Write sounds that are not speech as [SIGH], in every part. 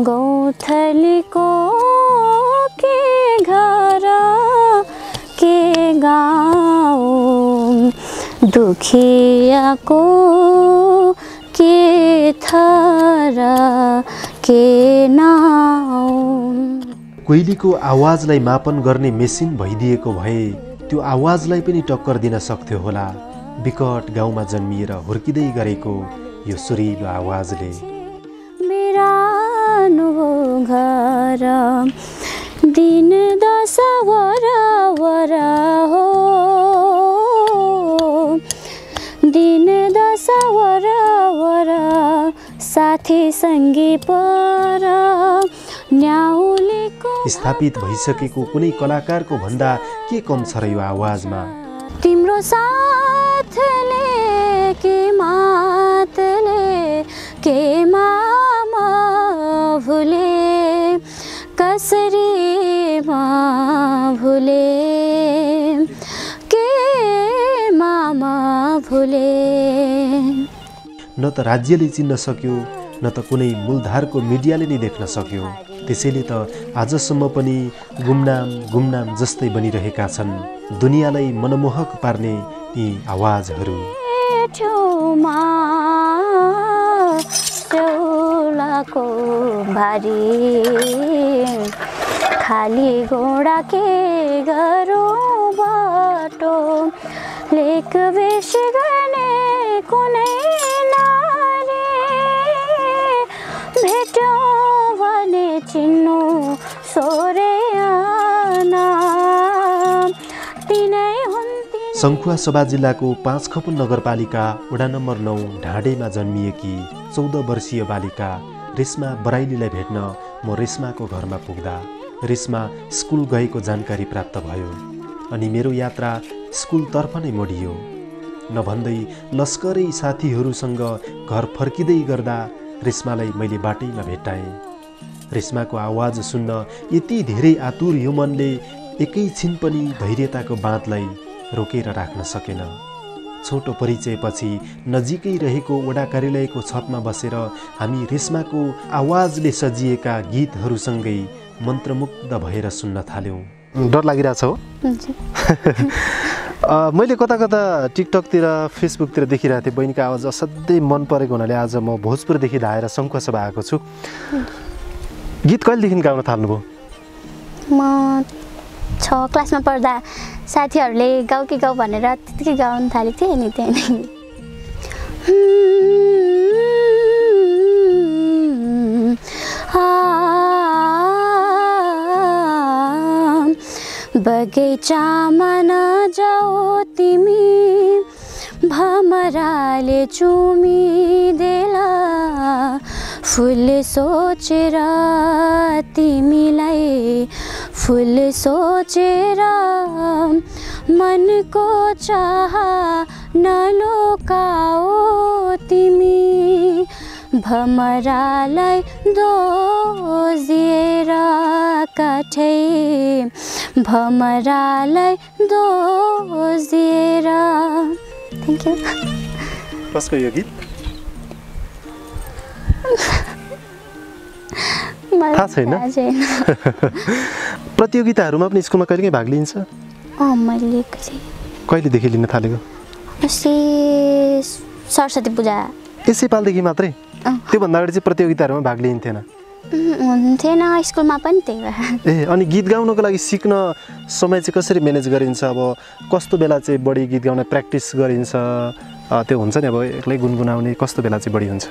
गौथलीको के घर के गाउँ? दुखियाको के थर के नाउँ? कोइलीको आवाजलाई मापन गर्ने मेसिन भइदिएको भए त्यो आवाजलाई पनि टक्कर दिन सक्थ्यो होला। विकट गाउँमा जन्मिएर हुर्किँदै गरेको यो सुरिलो आवाजले घर दिन दस वर वर हो दिन दस वर वर साथी सङ्गी पर न्याउलेको स्थापित भइसकेको कुनै कलाकारको भन्दा के कम छ र यो आवाजमा तिम्रो साथले के मातले के मामा भुले भुले के मामा भुले न त राज्यले चिन्न सक्यो न त कुनै मूलधारको मिडियाले नै देख्न सक्यो। त्यसैले त आजसम्म पनि गुमनाम गुमनाम जस्तै बनिरहेका छन्। दुनियाँलाई मनमोहक पार्ने यी आवाजहरू। भारी। खाली घोडा के गरौँ बाटो लेक बेस गर्ने कुनै नारी भेटौँ भने चिन्नु सोरे सङ्खुवा सभा जिल्लाको पाँचखपुन नगरपालिका वडा नम्बर नौ ढाडेमा जन्मिएकी चौध वर्षीय बालिका रेस्मा बराइलीलाई भेट्न म रेस्माको घरमा पुग्दा रेस्मा स्कुल गएको जानकारी प्राप्त भयो अनि मेरो यात्रा स्कुलतर्फ नै मोडियो। नभन्दै लस्करै साथीहरूसँग घर फर्किँदै गर्दा रेस्मालाई मैले बाटैमा भेट्टाएँ। रेस्माको आवाज सुन्न यति धेरै आतुर यो मनले एकैछिन पनि धैर्यताको बाँधलाई रोकेर राख्न सकेन। छोटो परिचयपछि नजिकै रहेको वडा कार्यालयको छतमा बसेर हामी रेस्माको आवाजले सजिएका गीतहरूसँगै मन्त्रमुग्ध भएर सुन्न थाल्यौँ। डर लागिरहेछ हो? [LAUGHS] मैले कता कता टिकटकतिर फेसबुकतिर देखिरहेको थिएँ। बहिनीको आवाज असाध्यै मन परेको हुनाले आज म भोजपुरदेखि धाएर सङ्खुवासभा आएको छु। गीत कहिलेदेखि गाउन थाल्नुभयो? म छ क्लासमा पढ्दा साथीहरूले गाउँ कि गाउँ भनेर त्यतिकै गाउन थालेको थिएँ अनि त्यहाँदेखि। [LAUGHS] बगैँचामा नजाऊ तिमी भमराले चुमिदेला फुल सोचेर तिमीलाई फुल सोचेर मनको चाह नलोकाओ तिमी। भमरालाई दोजिएर काठै भमरालाई दोजिएर थ्याङ्क यू कसको यो गीत? थाहा छैन? [LAUGHS] प्रतियोगिताहरूमा पनि स्कुलमा कहिलेकाहीँ भाग लिन्छ कहिलेदेखि लिन थालेको? सरस्वती पूजा। यसै पालदेखि मात्रै? त्योभन्दा अगाडि चाहिँ प्रतियोगिताहरूमा भाग लिइन्थेन। [LAUGHS] हुन्थेन स्कुलमा पनि त्यही भएर। ए अनि गीत गाउनको लागि सिक्न समय चाहिँ कसरी म्यानेज गरिन्छ? अब कस्तो बेला चाहिँ बढी गीत गाउन प्र्याक्टिस गरिन्छ? त्यो हुन्छ नि अब एक्लै गुनगुनाउने कस्तो बेला चाहिँ बढी हुन्छ?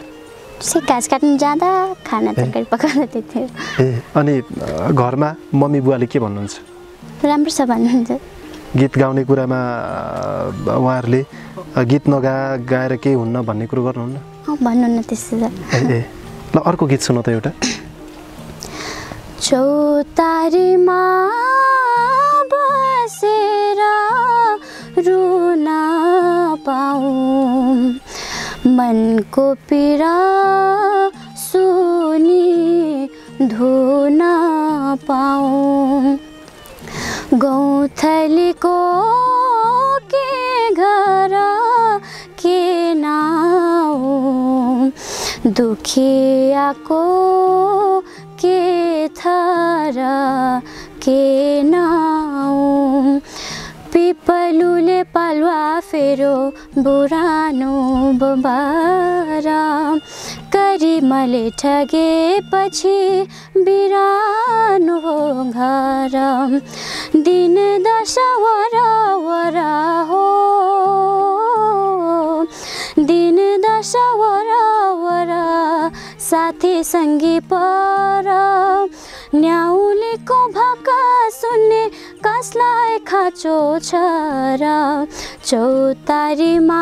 घाँस काट्नु जाँदा खाना तरकारी पकाउँदा त्यति। ए अनि घरमा मम्मी बुवाले के भन्नुहुन्छ? राम्रो छ भन्नुहुन्छ। गीत गाउने कुरामा उहाँहरूले गीत नगा गाएर केही हुन्न भन्ने कुरो गर्नुहुन्न? अँ भन्नु न त्यस्तो ल अर्को गीत सुनौ त एउटा। [COUGHS] चौतारीमा बसेर रुन पाऊँ। मनको पीडा सुनि धुन पाऊँ। गौथलीको के घर के नाउँ दुखियाको के थर के नाउँ पिपलुले पालुवा फेरो बुरानो बबारा। करिमले ठगेपछि बिरानो घर। दिन दशा वरा वरा हो। दिन दशा वरा वरा साथी सङ्गी पर। न्याउलेको भाका सुन्ने कसलाई खाँचो छ र चौतारीमा।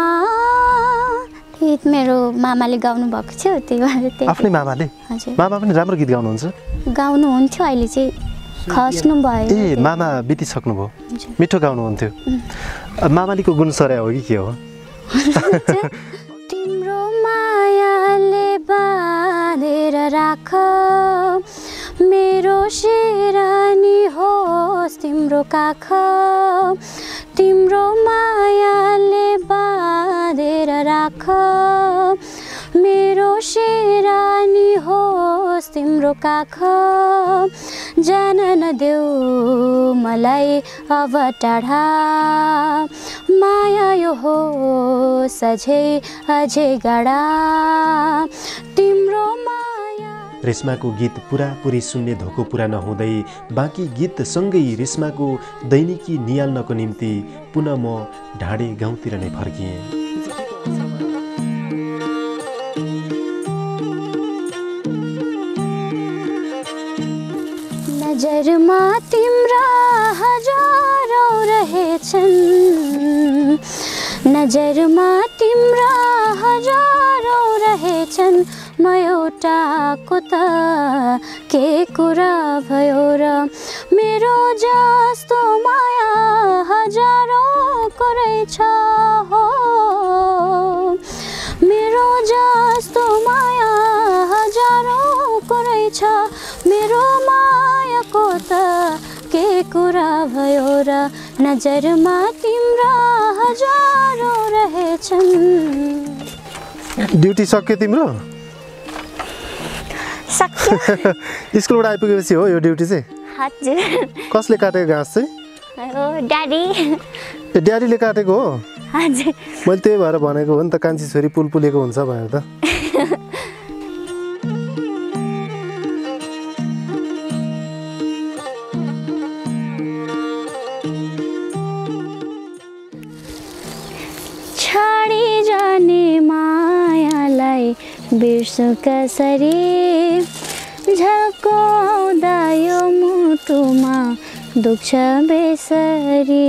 गीत मेरो मामाले गाउनु भएको थियो त्यही भएर त्यही आफ्नै मामाले? हजुर। मामा पनि राम्रो गीत गाउनुहुन्छ? गाउनुहुन्थ्यो अहिले चाहिँ। खस्नु भयो। ए मामा बितिसक्नुभयो। मिठो गाउनुहुन्थ्यो। मामालीको गुणसराय हो कि के हो? तिम्रो मायाले बाँधेर राख। मेरो सिरानी होस् तिम्रो काख तिम्रो मायाले बाँधेर राख। मेरो सिरानी होस् तिम्रो काख जान नदेऊ मलाई अब टाढा माया यो हो सझै अझै गाडा रेशमाको गीत पुरापुरी सुन्ने धोको पुरा नहुँदै बाँकी गीतसँगै रेशमाको दैनिकी निहाल्नको निम्ति पुनः म ढाडे गाउँतिर नै फर्किएँ। नजरमा तिम्रा हजारौँ रहेछन्। नजरमा तिम्रा हजारौँ रहेछन्। म एउटाको त के कुरा भयो र मेरो जस्तो माया हजारौँको रहेछ हो। मेरो जस्तो माया हजारौँको रहेछ मेरो मायाको त के कुरा भयो र नजरमा तिम्रा हजारौँ रहेछन्। ड्युटी सक्यो तिम्रो? सक्यो। [LAUGHS] स्कुलबाट आइपुगेपछि हो यो ड्युटी चाहिँ? हजुर। कसले काटेको घाँस चाहिँ? ड्याडी। ए ड्याडीले काटेको हो? हजुर। मैले त्यही भएर भनेको हो नि त कान्छी छोरी पुल पुलेको हुन्छ भनेर त। बिर्सु कसरी झल्को आउँदा यो मुटुमा दुख्छ बेसरी।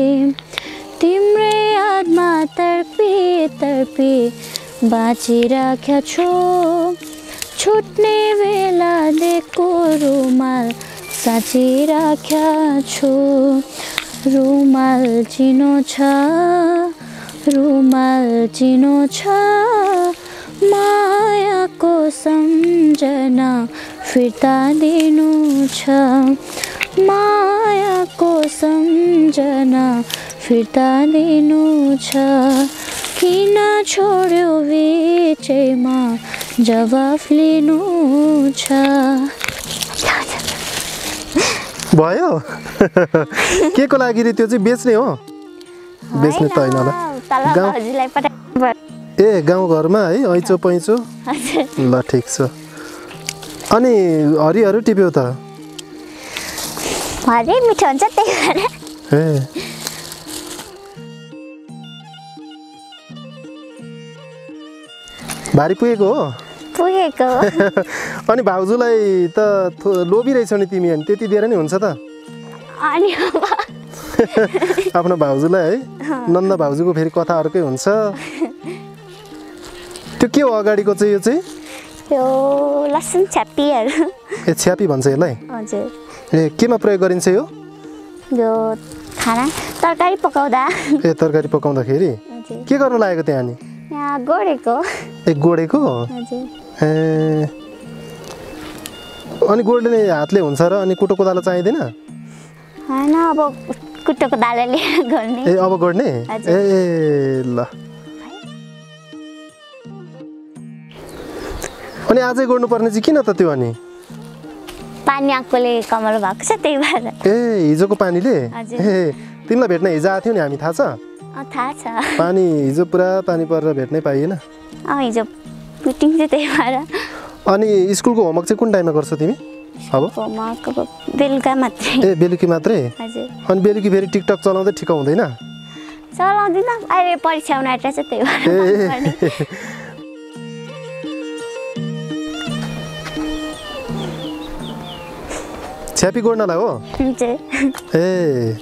तिम्रै यादमा तर्पी तर्पी बाँचिराख्या छु। छुट्ने बेला दिएको रुमाल साँचिराख्या छु। रुमाल चिनो छ रुमाल चिनो छ मायाको सम्झना फिर्ता दिनु छ। मायाको सम्झना फिर्ता दिनु छ। किन छोड्यो बिचैमा जवाफ लिनु छ? भयो? के को लागि रे त्यो चाहिँ बेच्ने हो? बेच्ने त होइन होला। तल गाउँ-। ए गाउँघरमा है ऐचो पैँचो? ल ठिक छ। अनि हरिहरू टिप्यौ त? हरे मिठो हुन्छ त्यही भएर। ए। भारी पुगेको हो? पुगेको। [LAUGHS] अनि भाउजूलाई त थो- लोभी रहेछौ नि तिमी अनि त्यति दिएर नि हुन्छ त? अनि [LAUGHS] आफ्नो भाउजूलाई है? नन्द भाउजूको फेरि कथा अर्कै हुन्छ। [LAUGHS] त्यो के हो अगाडिको चाहिँ यो चाहिँ? यो लसुन छ्याप्पीहरू ए छ्यापी भन्छ यसलाई? हजुर। ए केमा प्रयोग गरिन्छ यो? यो खाना तरकारी पकाउँदा। ए तरकारी पकाउँदाखेरि? के गर्नु लागेको त्यहाँ नि यहाँ गोडेको। ए गोडेको? हजुर। ए अनि गोड्ने हातले हुन्छ र अनि कुटो कोदालो चाहिँदैन? होइन अब कुट्टोको दाला लिएर गर्ने। ए अब गोड्ने। ए ल। अनि आजै गोड्नुपर्ने चाहिँ किन त त्यो अनि? पानी आएकोले कमलो भएको छ त्यही भएर। ए हिजोको पानीले। ए तिमीलाई भेट्न हिजो आएको थियो नि हामी थाहा छ? अँ, थाहा छ। पानी हिजो पुरा पानी परेर भेट्नै पाइएन। हिजो मिटिङ थियो त्यही भएर। अनि स्कुलको होमवर्क चाहिँ कुन टाइममा गर्छ तिमी? अब? बेलुका मात्रै। ए बेलुकी मात्रै? अनि बेलुकी फेरि टिकटक चलाउँदै ठिक हुँदैन? चलाउँदिनँ। अहिले परीक्षा आउनु आँटेर चाहिँ त्यही भएर [LAUGHS] छ्यापी गोड्नलाई हो ए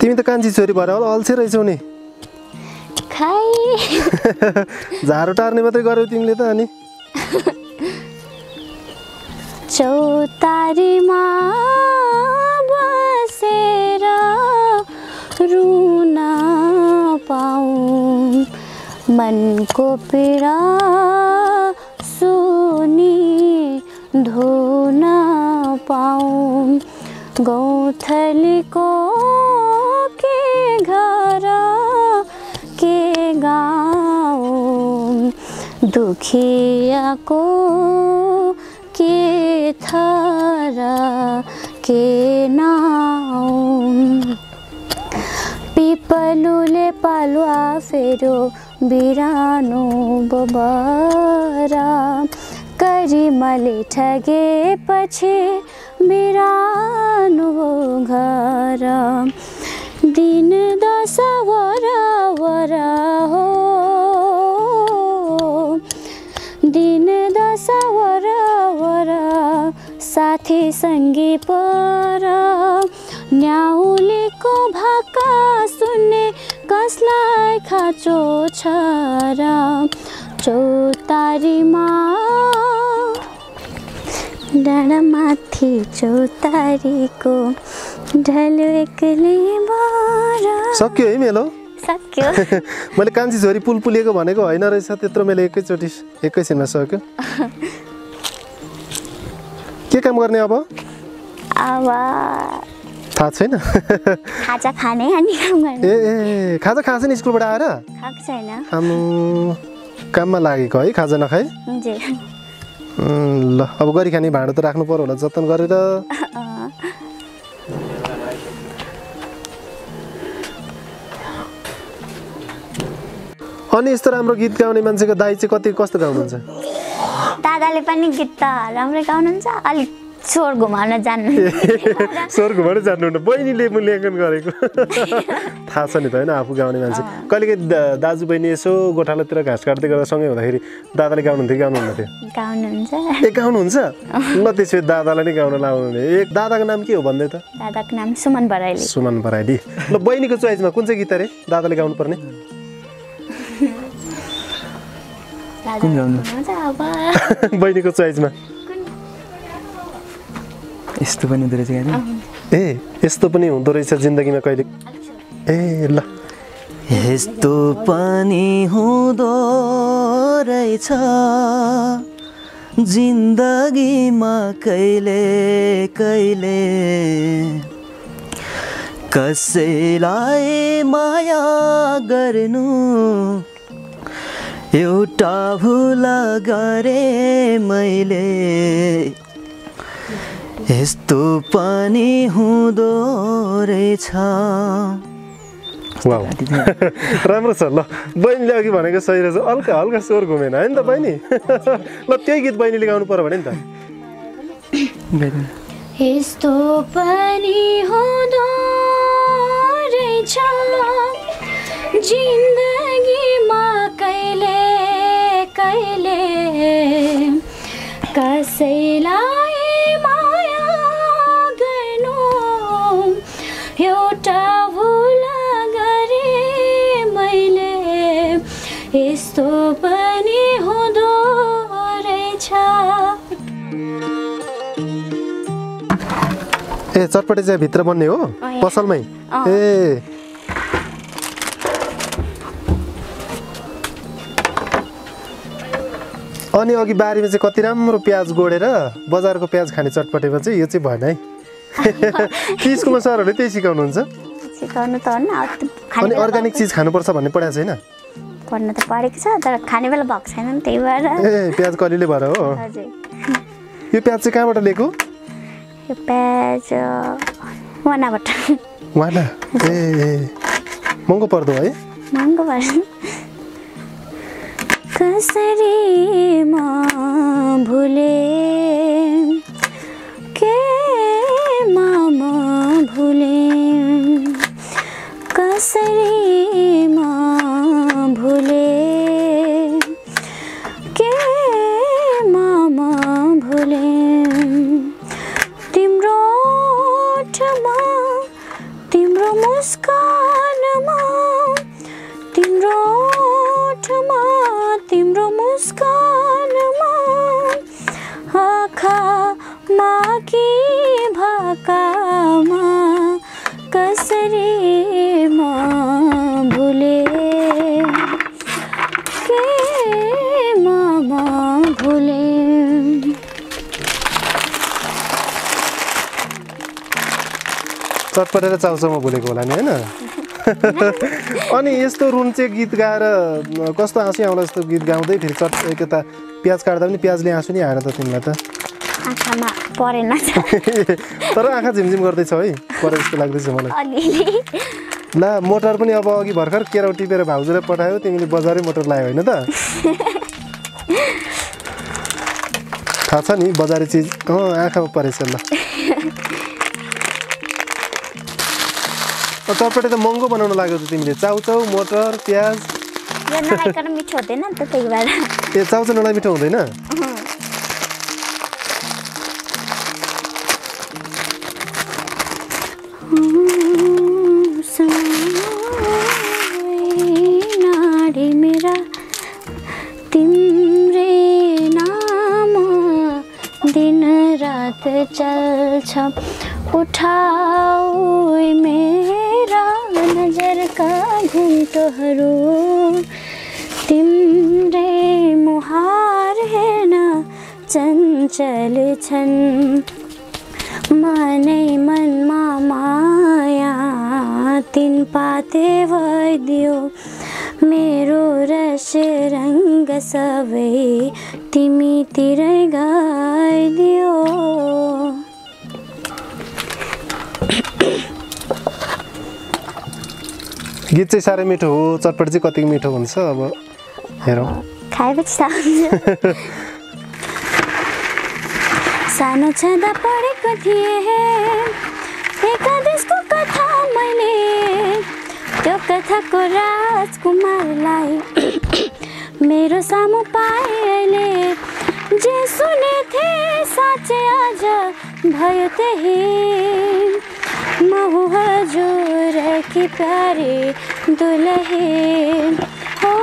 तिमी त कान्छी छोरी भएर होला अल्छे रहेछौ नि झारो टार्ने मात्रै गर्यौ तिमीले त अनि चौतारीमा पाऊँ मनको पीडा सुनि धुन पाऊँ। गौथलीको के घर के गाउँ दुखियाको के थर के नाउँ पिपलुले पालुवा फेरो बिरानो बबरा। करिमले ठगेपछि बिरानो घर। दिन दशा वरा वरा हो। दिन वरा वरा साथी सङ्गी पर। न्याउलीको भाका सुन्ने कसलाई खाँचो छ र चौतारीमा डाँडामाथि चौतारीको ढलो एक्लै सक्यो है मेलो? सक्यो। [LAUGHS] मैले कान्छी छोरी पुल पुलिएको भनेको होइन रहेछ त्यत्रो मैले एकैचोटि एकैछिनमा सक्यो। [LAUGHS] के काम गर्ने अब? अब थाहा छैन खाजा खाने अनि काम गर्ने ए ए खाजा खाएको नि स्कुलबाट आएर खाएको छैन आम्मु काममा लागेको है खाजा नखाए ल अब गरी खाने भाँडो त राख्नु पर्यो होला जतन गरेर अनि यस्तो राम्रो गीत गाउने मान्छेको दाइ चाहिँ कति कस्तो गाउनुहुन्छ दादाले पनि गीत त राम्रै गाउनुहुन्छ अलिक स्वर घुमाउन [LAUGHS] जान्नु। स्वर घुमाएर जान्नुहुन्न बहिनीले मूल्याङ्कन गरेको। [LAUGHS] थाहा छ नि त होइन आफू गाउने मान्छे। कहिलेकाहीँ दाजु बहिनी यसो गोठालोतिर घाँस काट्दै गर्दा सँगै हुँदाखेरि दादाले गाउनुहुन्थ्यो कि गाउनुहुन्न थियो गाउनुहुन्छ। ए गाउनुहुन्छ? ल त्यसो भए दादालाई नै गाउन लाउनु एक दादाको नाम के हो भन्दै त? दादाको नाम सुमन बराइली। सुमन बराइली। ल बहिनीको चोइसमा कुन चाहिँ गीत अरे? दादाले गाउनु पर्ने दादा गाउनुहुन्छ अब। [LAUGHS] बहिनीको चोइसमा। यस्तो पनि हुँदो रहेछ ए यस्तो पनि हुँदो रहेछ जिन्दगीमा कहिले? ए ल। यस्तो पनि हुँदो रहेछ जिन्दगीमा कहिले कहिले? कसैलाई माया गर्नु? एउटा भुल गरे मैले। यस्तो पनि हुँदो रहेछ। [LAUGHS] राम्रो छ। ल बहिनीले अघि भनेको सही रहेछ। हल्का हल्का स्वर घुमेन होइन त बहिनी। [LAUGHS] ल त्यही गीत बहिनीले गाउनु पर्यो भने नि त। [COUGHS] यस्तो पनि हुँदो रहेछ। जिन्दगीमा कहिले कहिले कसैलाई यस्तो पनि हुँदो रहेछ ए चटपटे चाहिँ भित्र बन्ने हो। पसलमै। ए अनि अघि बारीमा चाहिँ कति राम्रो प्याज गोडेर बजारको प्याज खाने चटपटेमा चाहिँ यो चाहिँ भएन है स्कुलमा सरहरूले त्यही सिकाउनुहुन्छ अनि अर्ग्यानिक चिज खानुपर्छ भन्ने पढाएको छैन पढ्न त पढेको छ तर खाने बेला भएको छैन नि त्यही भएर। ए प्याज कलिले भएर हो? हजुर। यो प्याज चाहिँ कहाँबाट लिएको? यो प्याज वनाबाट। ए ए। महँगो पर्दो है। महँगो पर्छ। कसरी म चटपटेर चाउचाउमा बोलेको होला नि होइन? [LAUGHS] अनि यस्तो रुन चाहिँ गीत गाएर कस्तो आँसु आउँला जस्तो गीत गाउँदै फेरि चट एकता प्याज काट्दा पनि प्याजले आँसु नि आएन त तिमीलाई त? परेन [LAUGHS] तर आँखा झिमझिम गर्दैछ है परे जस्तो लाग्दैछ मलाई। ला मोटर पनि अब अघि भर्खर केराउ टिपेर भाउजूले पठायो तिमीले बजारै मोटर लायो होइन त? [LAUGHS] थाहा छ नि बजारे चिज अँ आँखामा परेछ ल चटपटे त महँगो बनाउन लाग्यो त तिमीले। चाउचाउ मोटर प्याज। मिठो हुँदैन नि त त्यही भएर। ए चाउचाउ नलाई मिठो हुँदैन? दिन रात चल्छ। उठाऊ मेरा घुम्टोहरू तिम्रे मुहार हेर्न चञ्चल छन्। मनै मनमा माया तिन पाते भइदियो मेरो रस रङ्ग सबै तिमीतिरै गइदियो गीत चाहिँ साह्रै मिठो हो चटपट चाहिँ कतिको मिठो हुन्छ अब हेरौँ। सानो छँदा पढेको थिएँ एकादेशको कथा मैले त्यो कथाको राजकुमारलाई मेरो सामु पाएँ जे सुने थिएँ साँच्चै आज भयो त्यही। म हूँ हजुर की प्यारी दुल्हन हो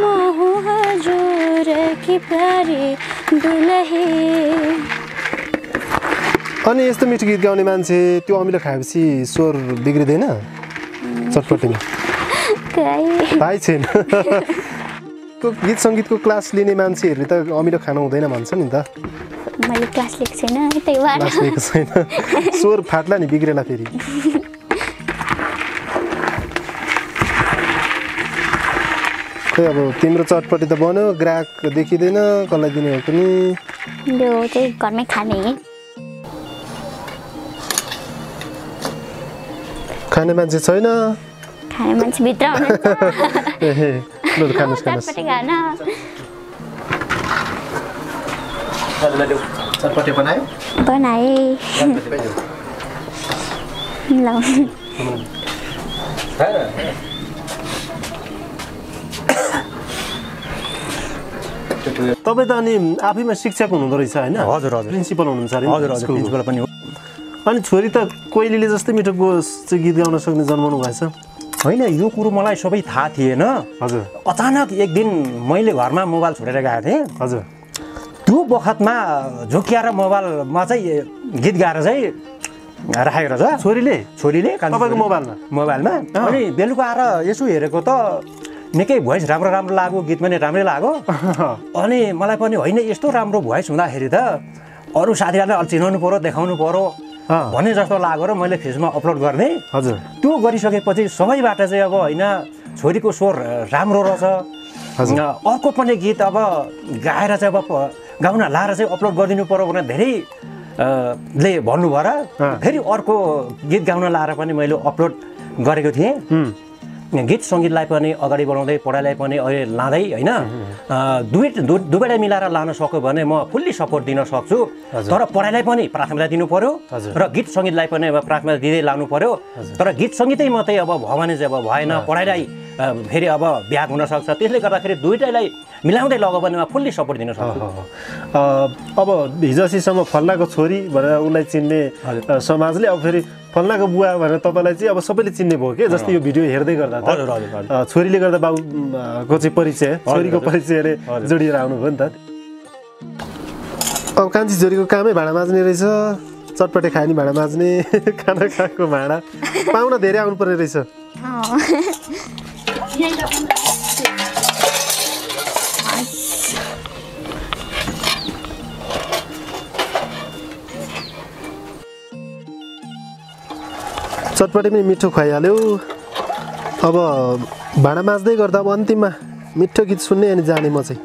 म हूँ हजुर की प्यारी दुल्हन अनि यस्तो मिठो गीत गाउने मान्छे त्यो अमिलो खाएपछि स्वर बिग्रिँदैन? चटपटीमा। थाहै छैन। [LAUGHS] को गीत सङ्गीतको क्लास लिने मान्छेहरूले त अमिलो खानु हुँदैन भन्छ नि त। मैले क्लास लिएको छैन त्यही भएर। लिएको छैन। [LAUGHS] स्वर फाट्ला नि बिग्रेला फेरि। खै अब तिम्रो चटपटी त बन्यो ग्राहक देखिँदैन कसलाई दिने हो पनि। यो चाहिँ घरमै खाने। खाने मान्छे छैन। खाने मान्छे भित्र हुनुहुन्छ। [LAUGHS] ए खानुहोस् [LAUGHS] खानुहोस्। बनायो बनाए ल तपाईँ त अनि आफैमा शिक्षक हुनुहुँदो रहेछ होइन? हजुर, हजुर। प्रिन्सिपल हुनुहुन्छ अरे हजुर हजुर। प्रिन्सिपल पनि हो। अनि छोरी त कोइलीले जस्तै मिठो गोस चाहिँ गीत गाउन सक्ने जन्माउनु भएछ? होइन यो कुरो मलाई सबै थाहा थिएन। हजुर। अचानक एक दिन मैले घरमा मोबाइल छोडेर गएको थिएँ। हजुर। त्यो बखतमा झुकिएर मोबाइलमा चाहिँ गीत गाएर चाहिँ राखेको रहेछ। छोरीले? छोरीले तपाईँको। मोबाइलमा? मोबाइलमा। अनि बेलुका आएर यसो हेरेको त निकै भोइस राम्रो राम्रो लाग्यो गीत पनि राम्रै लाग्यो [LAUGHS] अनि मलाई पनि होइन यस्तो राम्रो भोइस हुँदाखेरि त अरू साथीहरूलाई अलि चिनाउनु पऱ्यो देखाउनु पऱ्यो। भन्ने जस्तो लाग्यो र मैले फेसबुकमा अपलोड गर्ने। हजुर। त्यो गरिसकेपछि सबैबाट चाहिँ अब होइन छोरीको स्वर राम्रो रहेछ। अर्को पनि गीत अब गाएर चाहिँ अब गाउन लाएर चाहिँ अपलोड गरिदिनु पऱ्यो भनेर धेरै ले भन्नुभयो र। फेरि अर्को गीत गाउन लाएर पनि मैले अपलोड गरेको थिएँ गीत सङ्गीतलाई पनि अगाडि बढाउँदै पढाइलाई पनि अहिले लाँदै होइन? दुवै दुवैलाई मिलाएर लान सक्यो भने म फुल्ली सपोर्ट दिन सक्छु। तर पढाइलाई पनि प्राथमिकता दिनु हजुर। र गीत सङ्गीतलाई पनि अब प्राथमिकता दिँदै लानु पर्यो। तर गीत सङ्गीतै मात्रै अब भयो भने चाहिँ अब भएन पढाइलाई फेरि अब ब्याग हुनसक्छ त्यसले गर्दाखेरि दुइटैलाई मिलाउँदै लग्यो भने म फुल्ली सपोर्ट दिन सक्छु। अब हिजो अस्तिसम्म फल्नाको छोरी भनेर उसलाई चिन्ने समाजले अब फेरि फल्नाको बुवा भनेर तपाईँलाई चाहिँ अब सबैले चिन्ने भयो कि? जस्तै यो भिडियो हेर्दै गर्दा त छोरीले गर्दा बाबुको चाहिँ परिचय? छोरीको। परिचयले। जोडिएर आउनुभयो नि त। अब कान्छी छोरीको कामै भाँडा माझ्ने रहेछ। चटपटे खायो नि भाँडा माझ्ने। [LAUGHS] खाना खाएको भाँडा। पाहुना धेरै आउनु पर्ने रहेछ। [LAUGHS] चटपटे पनि मिठो खुवाइहाल्यो। अब भाँडा माझ्दै गर्दा अब अन्तिममा मिठो गीत सुन्ने अनि जाने म चाहिँ।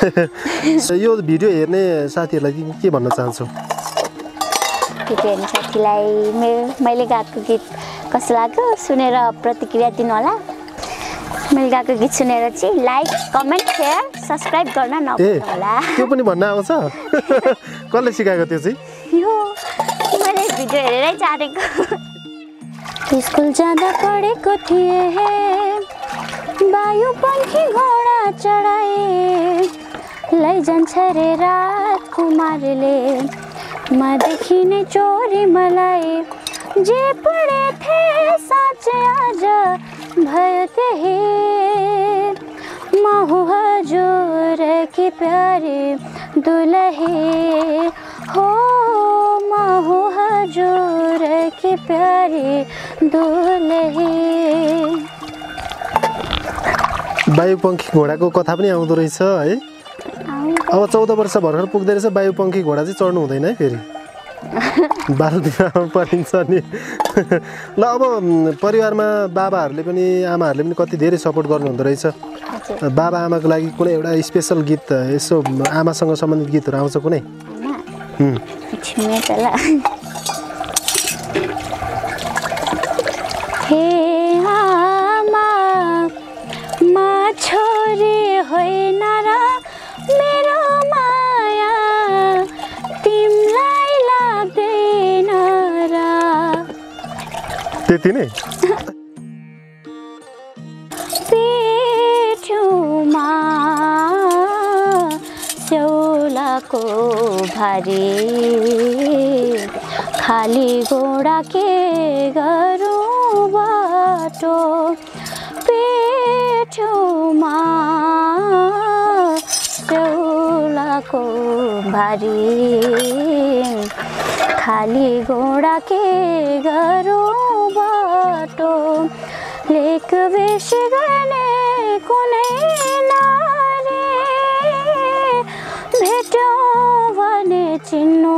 [LAUGHS] यो भिडियो हेर्ने साथीहरूलाई के भन्न चाहन्छु? हेर्ने साथीलाई। मेरो मैले गाएको गीत कस्तो लाग्यो? सुनेर प्रतिक्रिया दिनु होला मैले गाएको गीत सुनेर चाहिँ लाइक कमेन्ट सेयर सब्सक्राइब गर्न नभुल्नु होला त्यो पनि भन्न आउँछ? [LAUGHS] कसले सिकाएको त्यो चाहिँ? यो मैले भिडियो हेरेरै जानेको। स्कुल जाँदा पढेको थिएँ। वायु पङ्खी घोडा चढाए। लैजान्छ रे रात कुमारले। म देखिने चोरी मलाई जे पढे थिए साँच्चै आज भयो त्यही। म हजुर की प्यारी दुलही। हो म हजुर की प्यारी वायुपङ्खी घोडाको कथा पनि आउँदो रहेछ है? अब चौध वर्ष भर्खर पुग्दो रहेछ वायुपङ्खी घोडा चाहिँ चढ्नु हुँदैन है फेरि? [LAUGHS] बाल विवाहमा परिन्छ नि। ल अब परिवारमा बाबाहरूले पनि आमाहरूले पनि कति धेरै सपोर्ट गर्नुहुँदो रहेछ। बाबा आमाको लागि कुनै एउटा स्पेसल गीत यसो आमासँग सम्बन्धित गीतहरू आउँछ कुनै [LAUGHS] होइन छिमेकला हे आमा म छोरी होइन र मेरो माया तिमीलाई लाग्दैन र। त्यति नै? पेटुमा स्याउलाको भारी खाली घोडा के गरौँ? बाटो पेटुमा स्याउलाको भारी खाली घोडा के गरौँ बाटो लेख बेसी गर्ने कुनै नारी भेटौँ भने चिन्नु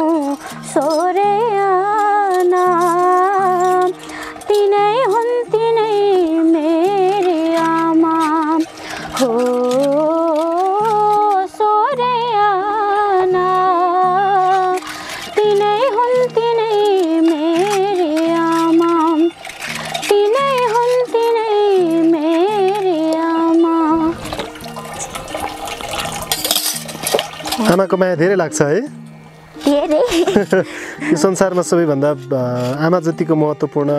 आमाको माया धेरै लाग्छ है? धेरै। [LAUGHS] यो संसारमा सबैभन्दा आमा जतिको महत्त्वपूर्ण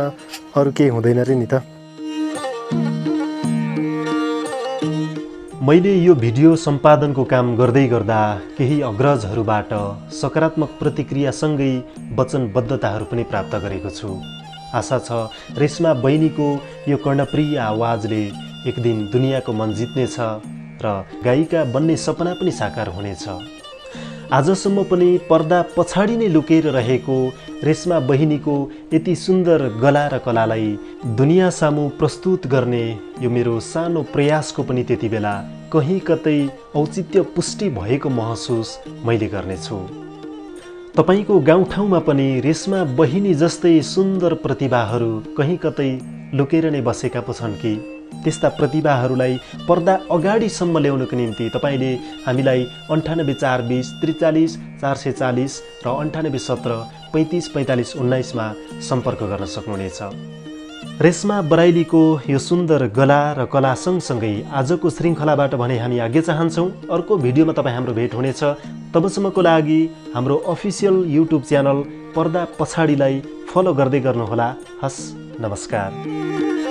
अरू केही हुँदैन रे नि त। मैले यो भिडियो सम्पादनको काम गर्दै गर्दा केही अग्रजहरूबाट सकारात्मक प्रतिक्रियासँगै वचनबद्धताहरू पनि प्राप्त गरेको छु। आशा छ रेशमा बहिनीको यो कर्णप्रिय आवाजले एक दिन दुनियाँको मन जित्नेछ र गायिका बन्ने सपना पनि साकार हुनेछ। आजसम्म पनि पर्दा पछाडि नै लुकेर रहेको रेशमा बहिनीको यति सुन्दर गला र कलालाई दुनियाँ सामु प्रस्तुत गर्ने यो मेरो सानो प्रयासको पनि त्यति बेला कहीँ कतै औचित्य पुष्टि भएको महसुस मैले गर्नेछु। तपाईँको गाउँठाउँमा पनि रेशमा बहिनी जस्तै सुन्दर प्रतिभाहरू कहीँ कतै लुकेर नै बसेका पो छन् कि? त्यस्ता प्रतिभाहरूलाई पर्दा अगाडिसम्म ल्याउनको निम्ति तपाईँले हामीलाई अन्ठानब्बे चार बिस त्रिचालिस चार सय चालिस र अन्ठानब्बे सत्र पैँतिस पैँतालिस उन्नाइसमा सम्पर्क गर्न सक्नुहुनेछ। रेशमा बराइलीको यो सुन्दर गला र कला सँगसँगै आजको श्रृङ्खलाबाट भने हामी आगे चाहन्छौँ। अर्को भिडियोमा तपाईँ हाम्रो भेट हुनेछ। तबसम्मको लागि हाम्रो अफिसियल युट्युब च्यानल पर्दा पछाडिलाई फलो गर्दै गर्नुहोला। हस् नमस्कार।